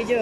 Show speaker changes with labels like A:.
A: এই যে